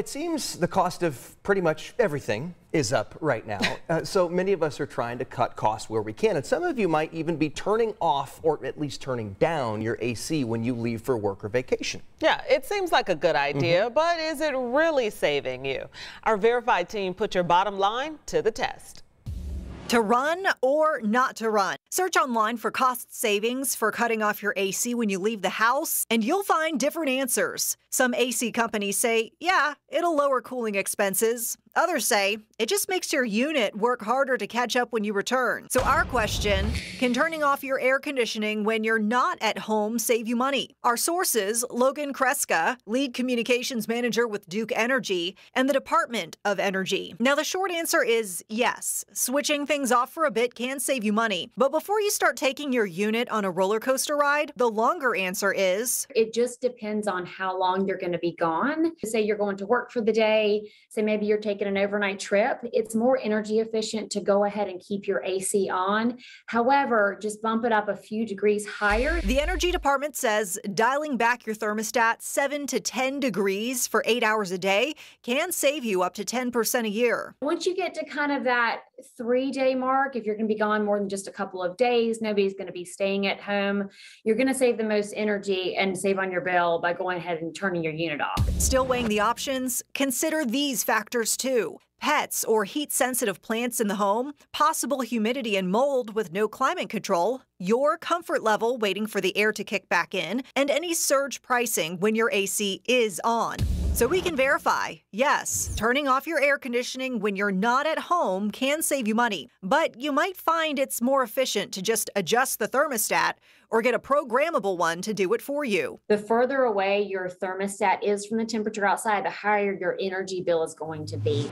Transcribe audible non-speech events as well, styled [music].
it seems the cost of pretty much everything is up right now. [laughs] Uh, so many of us are trying to cut costs where we can. And some of you might even be turning off or at least turning down your AC when you leave for work or vacation. Yeah, it seems like a good idea, mm -hmm. but is it really saving you? Our verified team put your bottom line to the test. To run or not to run? Search online for cost savings for cutting off your AC when you leave the house, and you'll find different answers. Some AC companies say, yeah, it'll lower cooling expenses. Others say it just makes your unit work harder to catch up when you return. So, our question can turning off your air conditioning when you're not at home save you money? Our sources Logan Kreska, lead communications manager with Duke Energy, and the Department of Energy. Now, the short answer is yes. Switching things off for a bit can save you money. But before you start taking your unit on a roller coaster ride, the longer answer is it just depends on how long you're going to be gone. Say you're going to work for the day, say maybe you're taking an overnight trip, it's more energy efficient to go ahead and keep your AC on. However, just bump it up a few degrees higher. The Energy Department says dialing back your thermostat 7 to 10 degrees for 8 hours a day can save you up to 10% a year. Once you get to kind of that 3-day mark, if you're going to be gone more than just a couple of days, nobody's going to be staying at home, you're going to save the most energy and save on your bill by going ahead and turning your unit off. Still weighing the options? Consider these factors too pets or heat sensitive plants in the home, possible humidity and mold with no climate control, your comfort level waiting for the air to kick back in, and any surge pricing when your AC is on. So we can verify yes, turning off your air conditioning when you're not at home can save you money, but you might find it's more efficient to just adjust the thermostat or get a programmable one to do it for you. The further away your thermostat is from the temperature outside, the higher your energy bill is going to be.